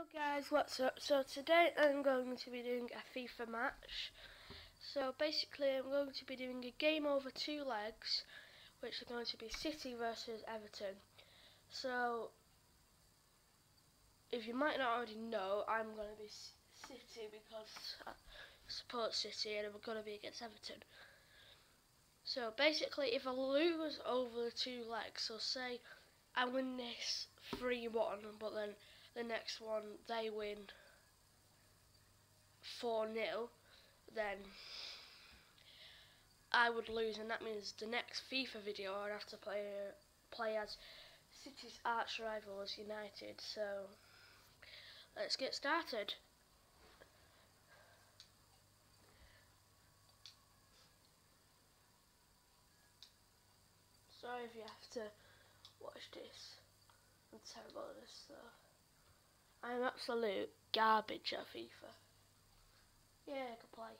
Hello guys, what's up? So today I'm going to be doing a FIFA match. So basically I'm going to be doing a game over two legs, which are going to be City versus Everton. So, if you might not already know, I'm going to be City because I support City and I'm going to be against Everton. So basically if I lose over the two legs, so say I win this 3-1, but then the next one they win 4 0, then I would lose, and that means the next FIFA video I'd have to play play as City's arch rivals United. So let's get started. Sorry if you have to watch this. I'm terrible at this stuff. I'm absolute garbage at FIFA. Yeah, I can play.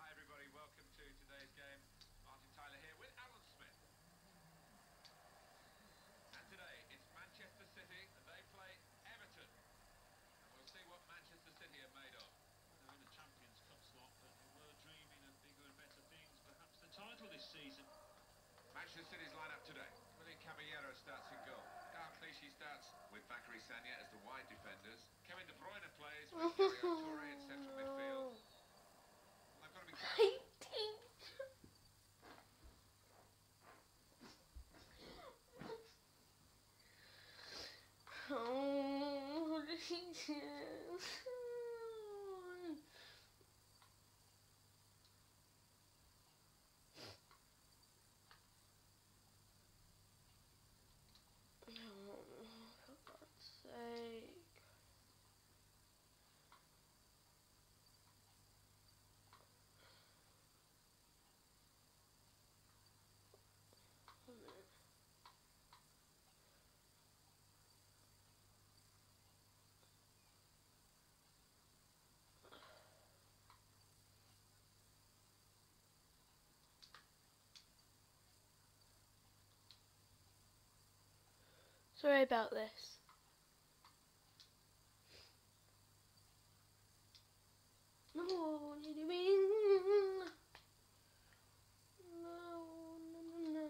Hi everybody, welcome to today's game. Martin Tyler here with Alan Smith. And today it's Manchester City and they play Everton. And we'll see what Manchester City are made of. They're in the Champions Cup slot, but they were dreaming of bigger and better things. Perhaps the title this season. Manchester City's lineup today. William Caballero starts in goal. Gael Clichy starts with Bakary Sagna as the wide defenders. Kevin De Bruyne plays with Toure in central midfield. They've got to be careful. oh, Jesus. Oh, for God's sake. Sorry about this. No, what you doing? No, no, no, no.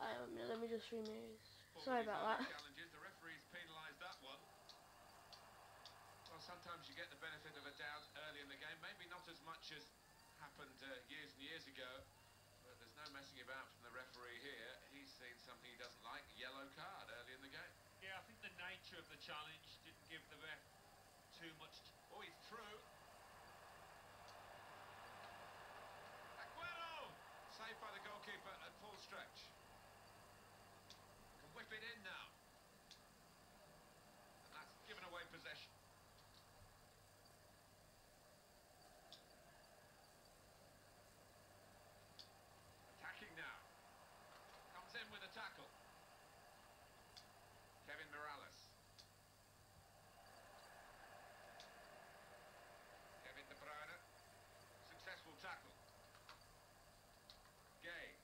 I, um, let me just remove. Sorry about that. The referees penalised that one. Well, sometimes you get the benefit of a doubt early in the game. Maybe not as much as happened uh, years and years ago. But there's no messing about from the referee here. Seen something he doesn't like, yellow card early in the game. Yeah, I think the nature of the challenge didn't give the ref too much. Oh, he's through. Aguero! Saved by the goalkeeper at full stretch. Can whip it in now. And that's given away possession. Attacking now. Comes in with a tackle. Kevin Mirallas. Kevin De Bruyne. Successful tackle. Gueye.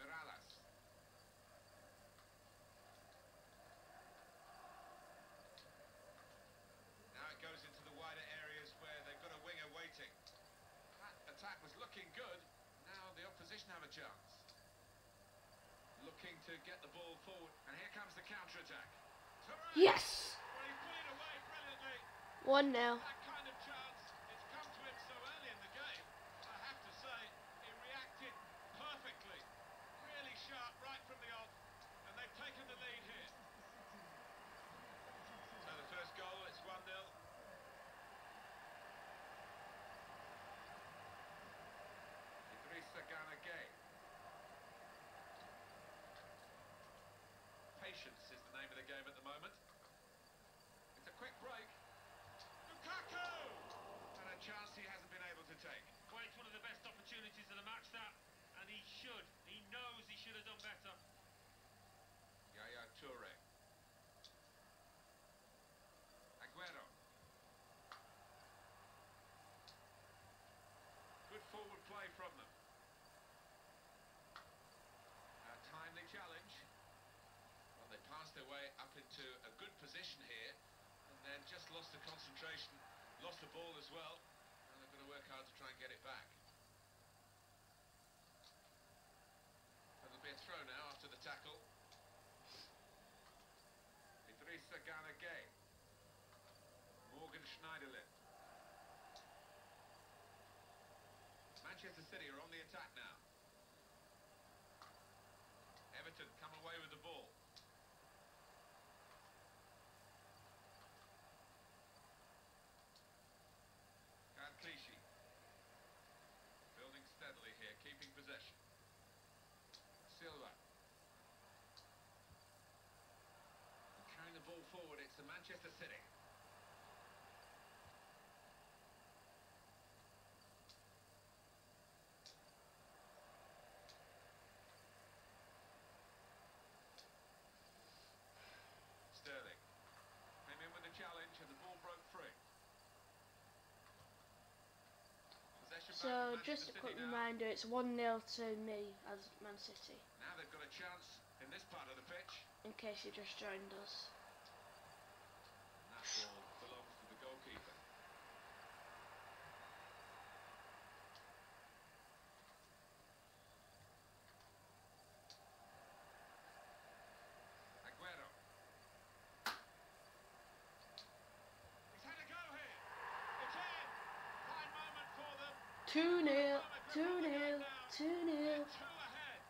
Mirallas. Now it goes into the wider areas where they've got a winger waiting. That attack was looking good. Now the opposition have a chance. Looking to get the ball forward. And here comes the counter-attack. Yes! Well, he put it away brilliantly. One now. That kind of chance, it's come to him so early in the game. I have to say, he reacted perfectly. Really sharp right from the off. And they've taken the lead here. So the first goal, it's 1-0. Idrissa Gana Gueye. Patience is the name of the game at the moment. It's a quick break. Lukaku! they've just lost the concentration, lost the ball as well, and they're going to work hard to try and get it back. It'll be a throw now after the tackle. Idrissa Gana Gueye. Morgan Schneiderlin. Manchester City are on the attack now. Everton come away with the ball. Gael Clichy. Building steadily here, keeping possession. Silva. Carrying the ball forward, it's the Manchester City. Sterling. Came in with a challenge and the ball broke free. So just a quick reminder, it's one 0 to me as Man City. Now they've got a chance in this part of the pitch. In case you just joined us. And that ball belongs to the goalkeeper. Aguero. He's had a go here. It's in. Fine moment for them. 2 0, 2 0, 2 0. They're two ahead.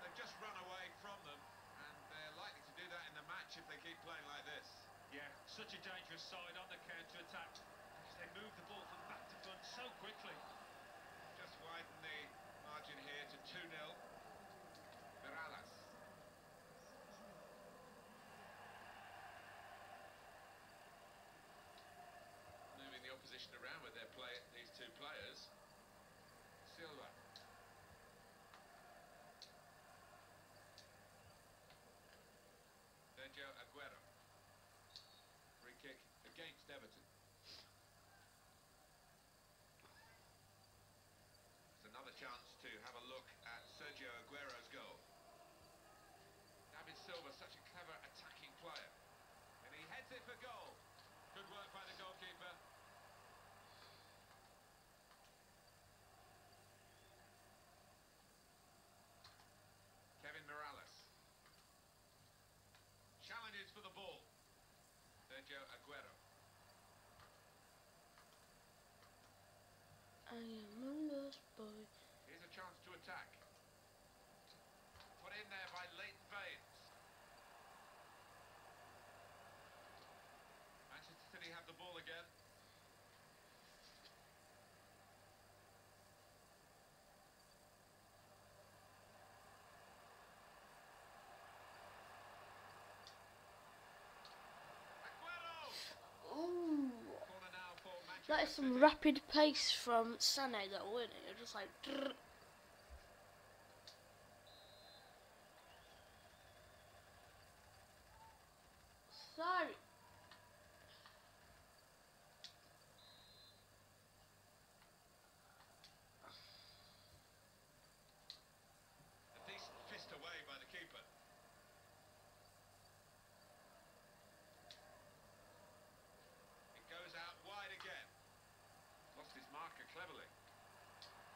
They've just run away from them, and they're likely to do that in the match if they keep playing like this. Yeah, such a dangerous side on the counter-attack because they move the ball from back to front so quickly. Just widen the margin here to 2 0. Mirallas. Moving the opposition around with their play, these two players. Silva. Sergio Aguero. Free kick against Everton. It's another chance to have a look at Sergio Aguero's goal. David Silva, such a clever attacking player. And he heads it for goal. Good work by the goalkeeper. Kevin Mirallas. Challenges for the ball. Sergio Aguero. I am a lost boy. Here's a chance to attack. Put in there by Leighton Baines. Manchester City have the ball again. Aguero! Ooh. Corner now for Manchester That is some rapid pace from Sané that win it. You're just like. drrr. Sorry. A decent fist away by the keeper. It goes out wide again. Lost his marker cleverly.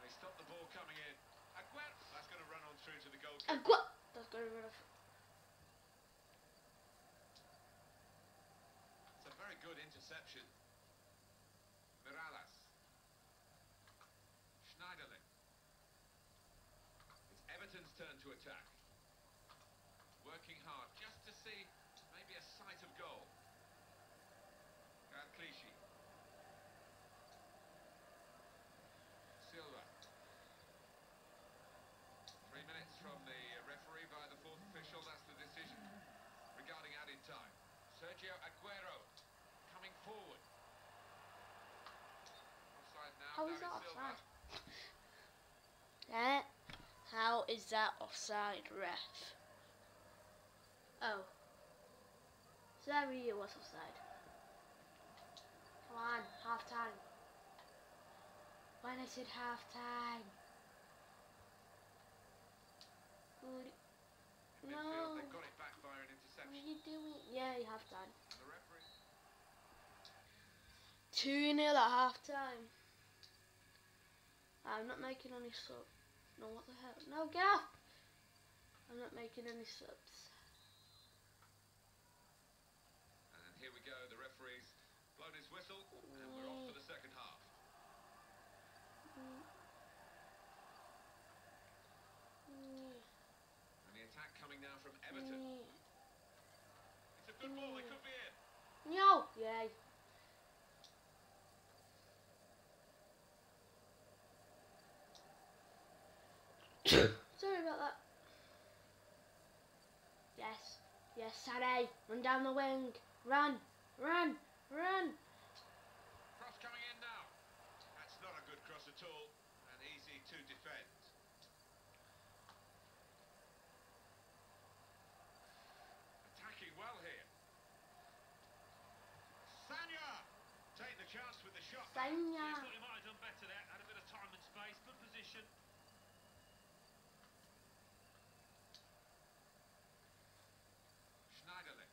They stop the ball coming in. Aguero. That's going to run on through to the goalkeeper. Agua. That's got rid of. It's a very good interception. Mirallas. Schneiderlin. It's Everton's turn to attack. Working hard just to see maybe a sight of goal. Gael Clichy. Silva. Three minutes from the referee by the fourth official. That's the decision regarding added time. Sergio Aguero coming forward. Offside now. How is that offside? Eh? How is that offside, ref? Oh. Sorry, it was offside. Come on, half time. When I said half time. Good. No. they've got it back are you doing? Yeah, you have time. And the referee 2 0 at half time. I'm not making any subs. No, what the hell? No, get off! I'm not making any subs. And here we go, the referee's blown his whistle, and we're off for the second half. And the attack coming now from Everton. It's a good ball, it could be in. No! Yay. Sorry about that. Yes. Yes, Saturday. Run down the wing. Run. Run. Run. Cross coming in now. That's not a good cross at all, and easy to defend. Attacking well here. Sagna! Take the chance with the shot. Yes, Sagna. thought he might have done better there. Had a bit of time and space. Good position. Schneiderlin.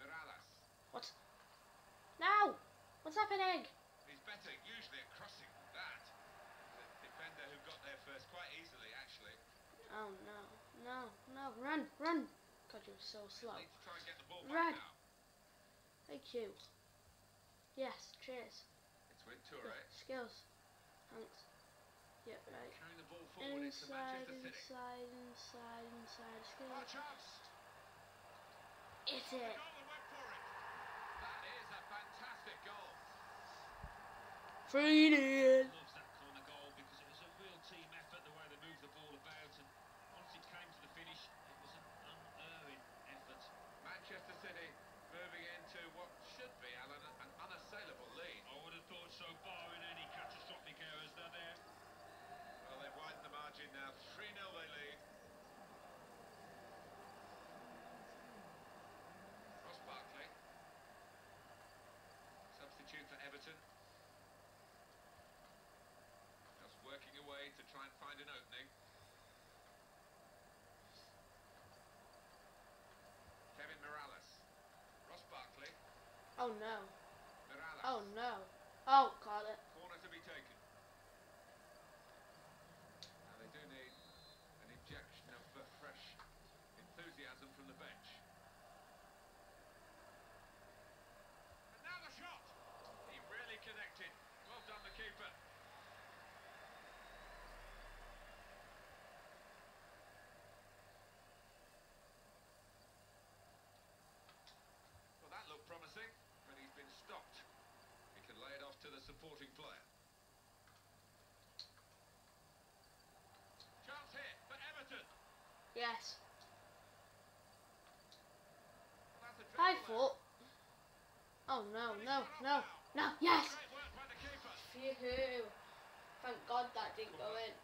Mirallas. What? No! What's happening? He's better usually at crossing than that. The defender who got there first quite easily, actually. Oh no. Run. Run. God, you're so slow. Need to try and get the ball Right. now. Thank you. Yes. Cheers. It's with. Toure. Skills. Thanks. Yep, right. Carrying the ball forward into Inside, City. inside, inside, inside. Oh, Skills. Hit it. it. That is a fantastic goal. 3 0. Loves that kind of goal because it was a real team effort the way they moved the ball about and once it came to the finish it was an unerring effort. Manchester City moving into what should be, Alan, an unassailable lead. I would have thought so barring any catastrophic errors they're there. Well, they've widened the margin now. 3 0 they lead. Ross Barkley. Substitute for Everton. Just working away to try and find an opening. Kevin Mirallas. Ross Barkley. Oh no. Mirallas. Oh no. Oh, caught it. Corner to be taken. Now they do need an injection of uh, fresh enthusiasm from the bench. And now the shot! He really connected. Well done, the keeper. Well, that looked promising, but he's been stopped. He can lay it off to the supporting player. Chance here for Everton. Yes. High foot. Oh no, there. And he's no, no. No, yes. Great work by the keeper. Phew. Thank God that didn't go in.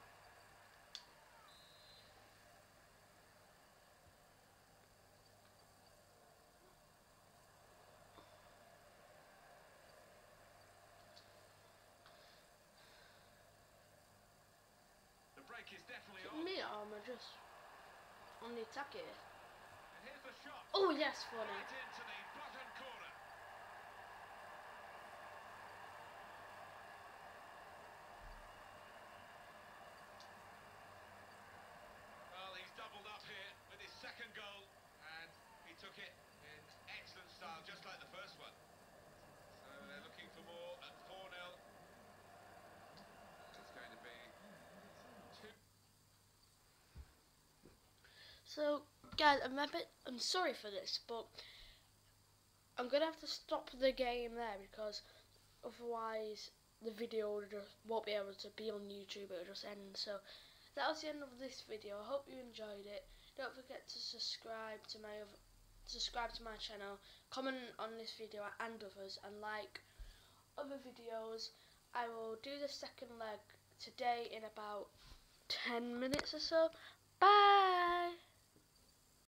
The break is definitely on. Me armor just on the attack here. And here's the shot. Oh yes, funny. Right into the bottom corner. Well, he's doubled up here with his second goal, and he took it in excellent style, just like the first one. So they're looking for more at 4 0. It's going to be two. So, guys, I'm a bit. I'm sorry for this, but I'm gonna have to stop the game there because otherwise the video just won't be able to be on YouTube. It'll just end. So that was the end of this video. I hope you enjoyed it. Don't forget to subscribe to my other, subscribe to my channel, comment on this video and others, and like other videos. I will do the second leg today in about 10 minutes or so. Bye!